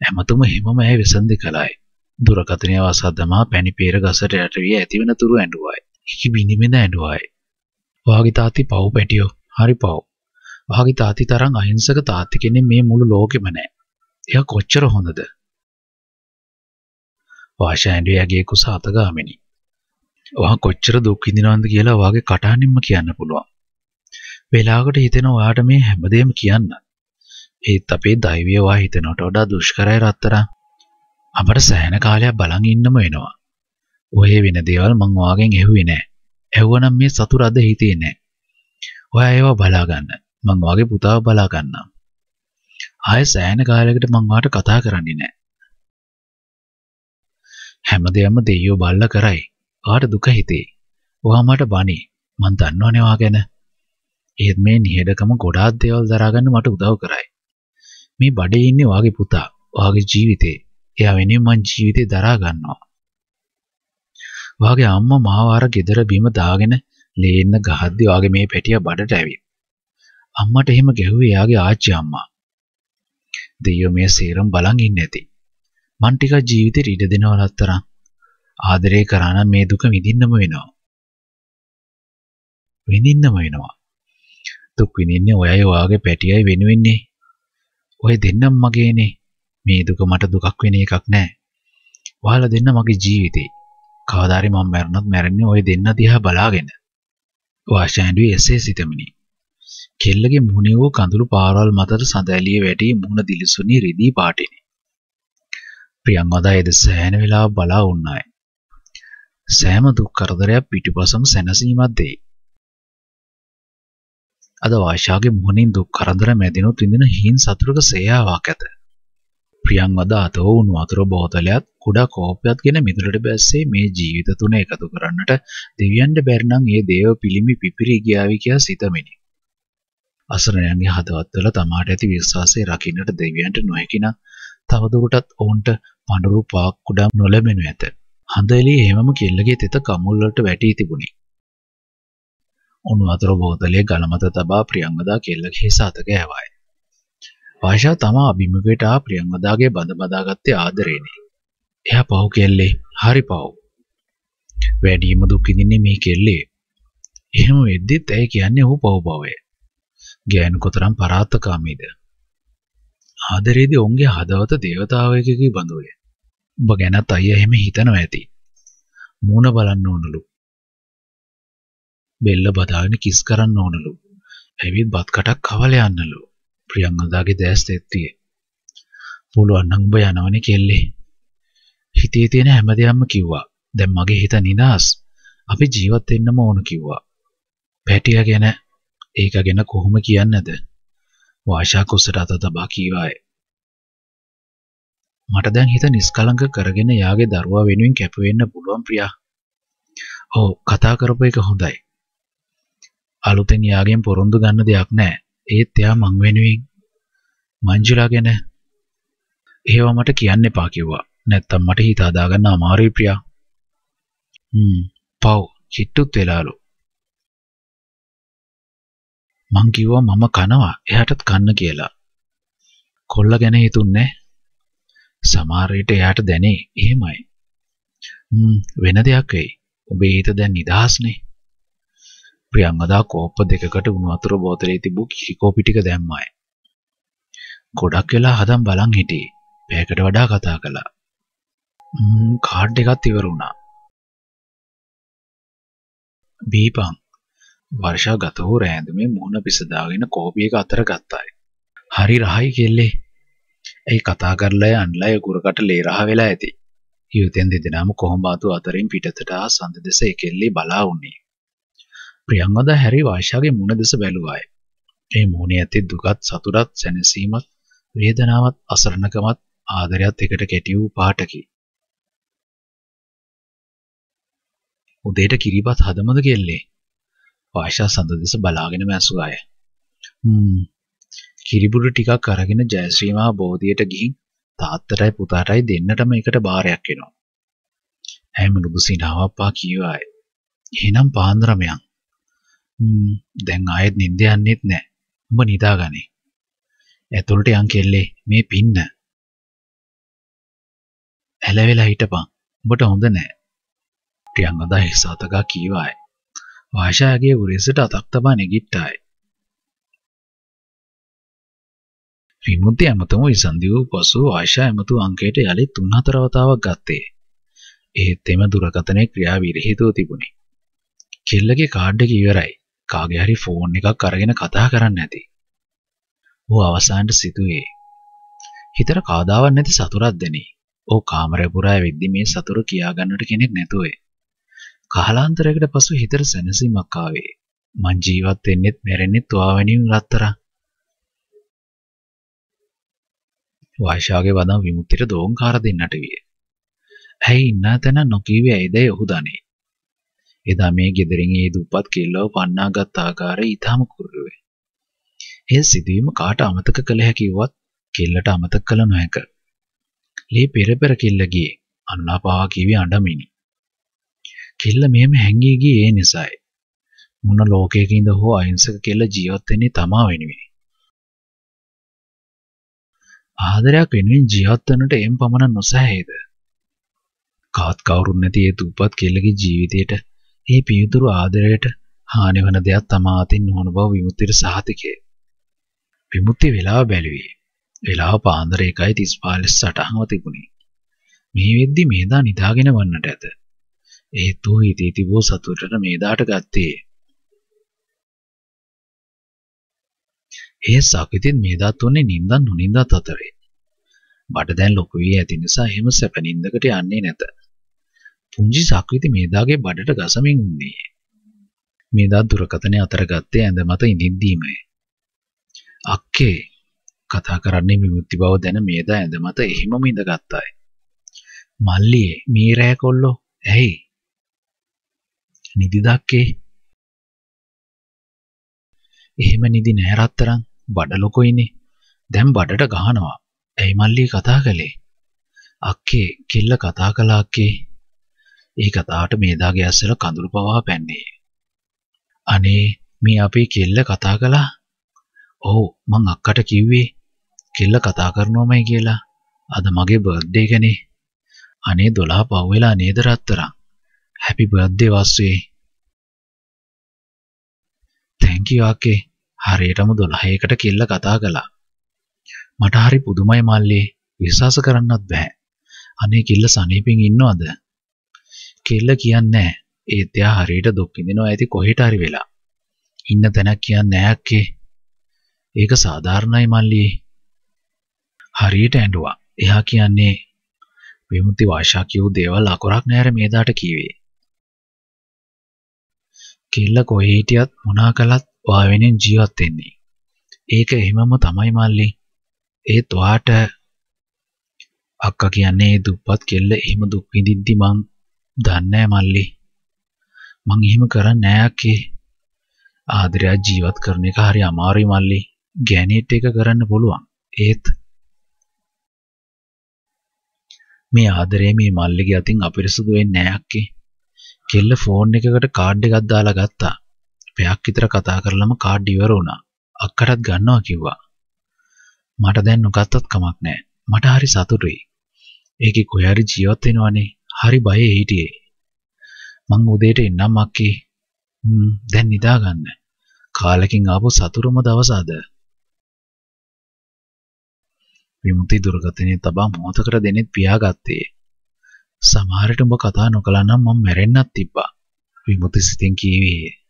ඇමතුම හිමම ඇය විසන්ධි කළයි. දුරකථනය වසා දමා පැණි පේර ගසට යට වී ඇතිවන තුරු ඇඬුවයි. හිකි බිනිබිඳ ඇඬුවයි. වාගේ තාත්ති පව් පැටියෝ. හරි පව්. වාගේ තාත්ති තරම් අහිංසක තාත්ති කෙනෙක් මේ මුළු ලෝකෙම නැහැ. එයා කොච්චර හොඳද? වාෂා ඇඬුවේ ඇගේ කුස අතගාමිනි. ඔයා කොච්චර දුක් විඳිනවද කියලා වාගේ කටහඬින්ම කියන්න පුළුවන්. වෙලාවකට හිතෙනවා ඔයාට මේ හැමදේම කියන්න. ඒත් අපේ දෛවය වා හිතනට වඩා දුෂ්කරයි රත්තරන්. අපට සෑහෙන කාලයක් බලන් ඉන්නම වෙනවා. ඔය වෙන දේවල් මං වාගෙන් ඇහුවේ නෑ. ඇහුවනම් මේ සතුට අද හිතේ නෑ. ඔයා ඒවා බලා ගන්න. මං වාගේ පුතාව බලා ගන්නම්. ආයෙ සෑහෙන කාලයකට මං වාට කතා කරන්නේ නෑ. හැමදේම දෙයියෝ බල්ලා කරයි. ඔයාට දුක හිතේ. ඔයා මට බනි. මං දන්නවනේ ඔයා ගැන. ඒත් මේ නිහඬකම ගොඩාක් දේවල් දරාගන්න මට උදව් කරයි. මේ බඩේ ඉන්නේ ඔයාගේ පුතා. ඔයාගේ ජීවිතේ. එයා වෙනුවෙන් මං ජීවිතේ දරා ගන්නවා. ඔයාගේ අම්මා මාව අර ගෙදර බිම දාගෙන ලේන්න ගහද්දි ඔයාගේ මේ පැටියා බඩට ඇවිත්. අම්මට එහෙම ගැහුවේ එයාගේ ආච්චි අම්මා. දෙයියෝ මේ සේරම බලන් ඉන්නේ නැති. මං ටිකක් ජීවිතේ ඉඩ දෙනවලත් තරම් ආදරේ කරා නම් මේ දුක විඳින්නම වෙනවා. විඳින්නම වෙනවා. දුක් විඳින්නේ ඔයයි ඔයාගේ පැටියයි වෙනුවෙන්නේ. ඔය දෙන්නම් මගේනේ. මේ දුක මට දුකක් වෙන එකක් නෑ. ඔයාලා දෙන්න මගේ ජීවිතේ. කවදාරි මම මැරුණත් මැරෙන්නේ ඔය දෙන්න දිහා බලාගෙන. වාෂාන්ඩුවේ එසේ සිතමිනි. කෙල්ලගේ මුහුණේ වූ කඳුළු පාරවල් මතට සඳැලිය වැටි මුහුණ දිලිසුණි රිදී පාටිනි. ප්‍රියංවදා එද සෑහෙන වෙලාවක් බලා වුණාය. සෑම දුක් කරදරයක් පිටිපසම සැනසීමක් දෙයි. අද වාෂාගේ මුහුණින් දුක් කරදර මැදිනුත් විඳින හීන් සතුටක සේයාවක් ඇත. ප්‍රියංවද අතව වුණු වතුර බෝතලයක් කුඩා කෝපයක් ගෙන මිදුලට බැස්සේ මේ ජීවිත තුන එකතු කරන්නට දෙවියන්ට බැරි නම් ඒ දේව පිළිමි පිපිරී ගියාවි කියා සිතමිනි. අසරණයන්ගේ හදවත්වල තමාට ඇති විශ්වාසය රකින්නට දෙවියන්ට නොහැකි නම් තවදුරටත් ඔවුන්ට පඳුරු පාක් කුඩා නොලැබෙනු ඇත. හඳ එළියේ හැමම කෙල්ලගේ තෙත කමුල් වලට වැටී තිබුණි. උණු වතුර බෝතලයේ ගල මත තබා ප්‍රියංවදා කෙල්ලගේ හිස අත ගෑවාය. වාෂා තමා අභිමුඛයට ආ ප්‍රියංවදාගේ බඳ බදාගත්තේ ආදරේනේ. එයා පව් කෙල්ලේ හරි පව්. වැඩිම දුක් විඳින්නේ මේ කෙල්ලේ. එහෙම වෙද්දිත් ඇයි කියන්නේ ඌ පව් පවය. ගෑනු කොතරම් පරාත්තකාමීද. ආදරේදී ඔවුන්ගේ හදවත දේවතාවයකගේ බඳුය. උඹ ගැනත් අයියා එහෙම හිතනවා ඇති. මූණ බලන්න ඕනලු. බෙල්ල බදාගෙන කිස් කරන්න ඕනලු. ඇවිත් බත් කටක් කවල යන්නලු. ප්‍රියංගදාගේ දැස් තෙත්තියේ. පුළුවන් නම් උඹ යනවනේ කෙල්ලේ. හිතේ තියෙන හැමදේම කිව්වා. දැන් මගේ හිත නිදහස්. අපි ජීවත් වෙන්නම ඕන කිව්වා. පැටියා ගැන ඒක ගැන කොහොම කියන්නේද? වාෂා කුසට අත තබා කීවාය. මට දැන් හිත නිස්කලංක කරගෙන යාගේ දරුවා වෙනුවෙන් කැප වෙන්න පුළුවන් ප්‍රියා. ඔව් කතා කරපු එක හොඳයි. අලුතෙන් යාගෙන් පොරොන්දු ගන්න දෙයක් නැහැ. ඒත් එයා මං වෙනුවෙන් මංජුලා ගැන ඒවා මට කියන්න එපා කිව්වා. නැත්තම් මට හිත හදාගන්න අමාරුයි ප්‍රියා. හ්ම් පව් චිට්ටුත් වෙලාලු. මං කිව්වා මම කනවා එයාටත් කන්න කියලා. කොල්ල ගැන හිතුන්නේ සමහර විට එයාට දැනේ එහෙමයි. හ්ම් වෙන දෙයක් වෙයි. ඔබේ හිත දැන් නිදහස්නේ. ප්‍රියංගදා කෝප්ප දෙකකට උණු වතුර බෝතලේ තිබූ කිරිකෝපි ටික දැම්මයි. ගොඩක් වෙලා හදන් බලන් හිටියේ. පැයකට වඩා කතා කළා. ම්ම් කාඩ් එකත් ඉවර වුණා. බීපං වර්ෂා ගත වූ රෑඳුමේ මුහුණ පිසදාගෙන කෝපි එක අතර ගත්තාය. හරි රහයි කෙල්ලේ. ඇයි කතා කරලා යන්නලා ඒ කුරකට ලේ රහ වෙලා ඇති. යුතෙන් දෙදෙනාම කොහොම බාතු අතරින් පිටතට ආ සඳ දෙස ඒ කෙල්ලේ බලා වුණේ. ප්‍රියංවද හැරි වාෂාගේ මුණ දෙස බැලුවාය. ඒ මුහුණේ ඇති දුකත් සතුටත් සැනසීමත් වේදනාවත් අසරණකමත් ආදරයත් එකට කැටි වූ පාටකි. උදේට කිරිබත් හදමද කෙල්ලේ? වාෂා සඳ දෙස බලාගෙනම ඇසුවාය. හ්ම්. කිරිබුඩු ටිකක් අරගෙන ජයශ්‍රීමා බෝධියට ගිහින් තාත්තටයි පුතාටයි දෙන්නටම එකට බාරයක් එනවා. ඇයි මනුදු සිනාවක් පා කීවාය. එහෙනම් පාන්දරම යන්. හ්ම් දැන් ආයෙත් නිින්ද යන්නෙත් නෑ. උඹ නිදාගනේ. ඇතුළට යන් කෙල්ලේ මේ පින්න. ඇලවෙලා හිටපන්. උඹට හොඳ නෑ. ප්‍රියංගදා හිස අතගා කීවායි. වාෂාගේ උරෙසට අතක් තබා නැගිට්ටායි. විමුක්ති ඇමතුම විසන්දි වූ පසු ආශා ඇමතු අංකයට යළිත් තුන් හතර වතාවක් ගත්තේ. ඒත් එම දුරකථනයේ ක්‍රියා විරහිතව තිබුණේ. කෙල්ලගේ කාඩ් එක ඉවරයි. කාගේ හරි ෆෝන් එකක් අරගෙන කතා කරන්න ඇති. ඌ අවසානට සිතුවේ. හිතට කාදාවක් නැති සතුටක් දෙනී. ඌ කාමරය පුරා වෙද්දි මේ සතුට කියාගන්නට කෙනෙක් නැතුවේ. කාලාන්තරයකට පසු හිතට සැනසීමක් ආවේ. මං ජීවත් වෙන්නෙත් මැරෙන්නෙත් ඔයා වෙනුවෙන් රත්තරන්. වයිෂාගේ වදම් විමුක්තිට දෝංකාර දෙන්නට විය. ඇයි ඉන්න තැන නොකීවේ ඇයිදයි ඔහු දනේ. එදා මේ ගෙදරින් ඒ දුප්පත් කෙල්ලව පන්නාගත් ආකාරය ඊටම කුරුවේ. ඒ සිදුවීම කාට අමතක කළ හැකිවත් කෙල්ලට අමතක කළ නොහැක. ලේ පෙර පෙර කෙල්ල ගියේ අන්නා පවා කිවි අඬමිනි. කෙල්ල මෙහෙම හැංගී ගියේ ඒ නිසායි. මොන ලෝකයකින්ද හෝ අහිංසක කෙල්ල ජීවත් වෙන්නේ තමා වෙනුවෙන්. ආදරයක් වෙනුවෙන් ජීවත් වන්නට එම් පමණ නොසෑහේද? කාත් කවුරුත් නැති ඒ දුප්පත් කෙල්ලගේ ජීවිතයට ඒ පියුතුරු ආදරයට හානි වන දෙයක් තමා අතින් නොවන බව විමුක්තියට සහතිකය. විමුක්තිය වෙලාව බැලුවේ. වෙලාව පාන්දර 1:35 සටහන්ව තිබුණේ. මේ වෙද්දි මේදා නිදාගෙන වන්නට ඇත. ඒත් ඌ හිතේ තිබූ සතුටට මේදාට ගත්තේ. ඒ සකිතින් මේදාත් උන්නේ නිින්දන් නොනින්දත් අතරේ. බඩ දැන් ලොකු වී ඇති නිසා එහෙම සැප නිින්දකට යන්නේ නැත. පුංචි සක්විති මේදාගේ බඩට ගසමින් උන්නේ. මේදා දුරකථනය අතර ගත්තේ ඇඳ මත ඉඳින්දීමයි. අක්කේ කතා කරන්නේ විමුක්ති බව දැන මේදා ඇඳ මත එහිමම ඉඳගත්තායි. මල්ලියේ මේ රෑ කොල්ලෝ ඇයි? නිදි දක්කේ? එහෙම නිදි නෑ රත්තරන් බඩ ලොකුයිනේ. දැන් බඩට ගහනවා. ඇයි මල්ලි කතා කළේ? අක්කේ කිල්ල කතා කළා අක්කේ. ඒ කතාවට මේදාගේ ඇස්සල කඳුළු පවා පැන්නේ. අනේ මේ අපේ කෙල්ල කතා කළා? ඔව් මං අක්කට කිව්වේ කෙල්ල කතා කරනවමයි කියලා. අද මගේ බර්ත්ඩේ එකනේ. අනේ 12 පව් වෙලා නේද රත්තරන්. හැපි බර්ත්ඩේ වස්සේ. තැන්ක් යූ අක්කේ. හරියටම 12කට කෙල්ල කතා කළා. මට හරි පුදුමයි මල්ලි. විශ්වාස කරන්නත් බෑ. අනේ කෙල්ල සනීපෙන් ඉන්නවද? කෙල්ල කියන්නේ ඒත් එයා හරියට දුක් විඳිනවා ඇති කොහෙට හරි වෙලා. ඉන්න තැනක් කියන්නේ නෑ අක්කේ. ඒක සාධාරණයි මල්ලි. හරියට ඇඬුවා. එයා කියන්නේ විමුක්ති වාශා කියූ දේවල් අකුරක් නෑර මේදාට කීවේ. කෙල්ල කොහේ හිටියත් මොනා කළත් ඔයා වෙනින් ජීවත් වෙන්නේ. ඒක එහෙමම තමයි මල්ලි. ඒත් ඔයාට අක්කා කියන්නේ දුප්පත් කෙල්ල එහෙම දුක් විඳිද්දි මං දන්නේ මල්ලි. මං එහෙම කරන්නේ නෑ අක්කේ. ආදරය ජීවත් කරන එක හරි අමාරුයි මල්ලි. ගෑණියෙක් එක කරන්න පුළුවන්. ඒත් මේ ආදරේ මේ මල්ලිගේ අතින් අපිරිසුදු වෙන්නේ නෑ අක්කේ. කෙල්ල ෆෝන් එකකට කාඩ් එකක් දාලා ගත්තා. පැයක් විතර කතා කරලම කාඩ් ඉවර වුණා. අක්කටත් ගන්නවා කිව්වා. මට දැන් නොගත්තත් කමක් නෑ. මට හරි සතුටුයි. ඒකේ කොහේ හරි ජීවත් වෙනවනේ. හරි බයේ හිටියේ. මං උදේට එන්නම් අක්කේ. හ්ම් දැන් නිදා ගන්න. කාලෙකින් ආපු සතුරුම දවස අද. විමුක්ති දුරකථනයේ තබා මොහොතකට දෙනෙත් පියාගත්තේ. සමහරට උඹ කතා නොකළා නම් මම මැරෙන්නත් තිබ්බා. විමුක්ති සිතින් කීවේ.